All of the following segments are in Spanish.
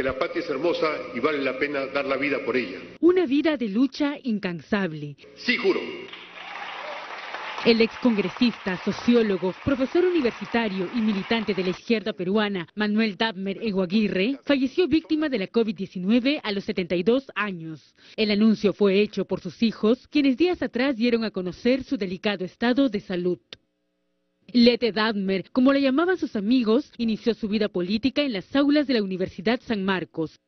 que la patria es hermosa y vale la pena dar la vida por ella. Una vida de lucha incansable. Sí, juro. El excongresista, sociólogo, profesor universitario y militante de la izquierda peruana, Manuel Dabmer Eguaguirre, falleció víctima de la COVID-19 a los 72 años. El anuncio fue hecho por sus hijos, quienes días atrás dieron a conocer su delicado estado de salud. Lete Dadmer, como le llamaban sus amigos, inició su vida política en las aulas de la Universidad San Marcos.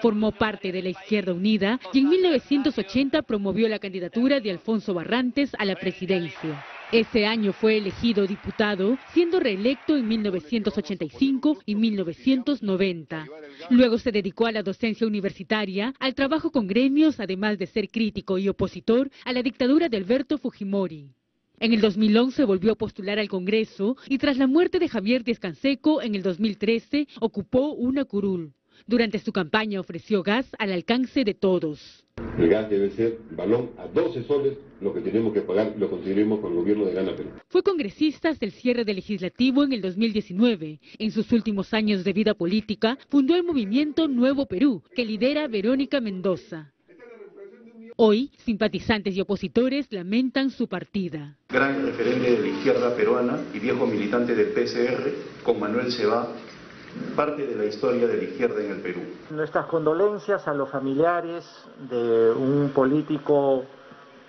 Formó parte de la Izquierda Unida y en 1980 promovió la candidatura de Alfonso Barrantes a la presidencia. Ese año fue elegido diputado, siendo reelecto en 1985 y 1990. Luego se dedicó a la docencia universitaria, al trabajo con gremios, además de ser crítico y opositor a la dictadura de Alberto Fujimori. En el 2011 volvió a postular al Congreso y tras la muerte de Javier Descanseco en el 2013 ocupó una curul. Durante su campaña ofreció gas al alcance de todos. El gas debe ser balón a 12 soles, lo que tenemos que pagar lo conseguiremos con el gobierno de Gana Perú. Fue congresista hasta el cierre del legislativo en el 2019. En sus últimos años de vida política, fundó el movimiento Nuevo Perú, que lidera Verónica Mendoza. Hoy, simpatizantes y opositores lamentan su partida. Gran referente de la izquierda peruana y viejo militante del PCR, con Manuel Seba, parte de la historia de la izquierda en el Perú. Nuestras condolencias a los familiares de un político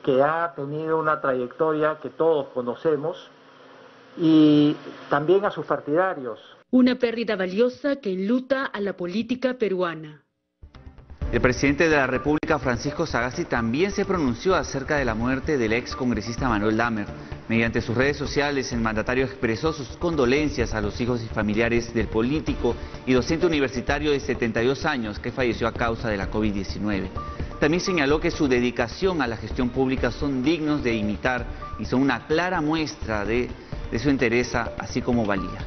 que ha tenido una trayectoria que todos conocemos y también a sus partidarios. Una pérdida valiosa que enluta a la política peruana. El presidente de la República, Francisco Sagasti, también se pronunció acerca de la muerte del ex congresista Manuel Damer. Mediante sus redes sociales, el mandatario expresó sus condolencias a los hijos y familiares del político y docente universitario de 72 años que falleció a causa de la COVID-19. También señaló que su dedicación a la gestión pública son dignos de imitar y son una clara muestra de, de su interés, así como valía.